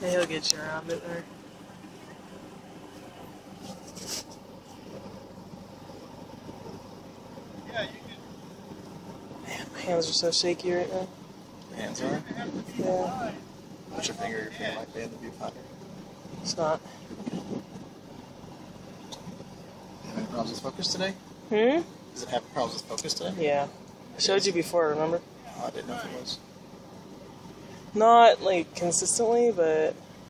Yeah, he'll get you around it there. Yeah, you can. Man, my hands are so shaky right now. Hands are. Yeah, Put your finger, your finger might be in the viewfinder. it's not. Have any problems with focus today? Hmm? Does it have problems with focus today? Yeah. I showed you before, remember? Oh, I didn't know if it was. Not like consistently, but